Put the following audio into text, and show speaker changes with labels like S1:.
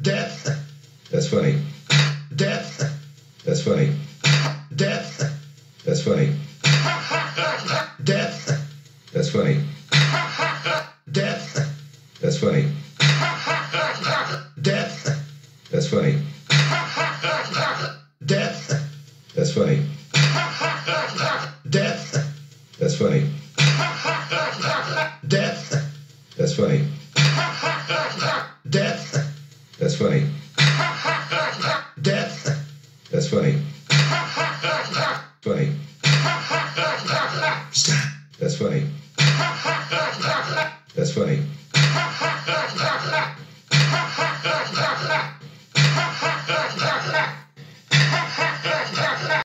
S1: Death. That's funny. Death. That's funny. Death. That's funny. Death. That's funny. Death. That's funny. Death. That's funny. Death. That's funny. Death. That's funny. Death. That's funny. That's funny. Death. That's funny. Funny. That's funny.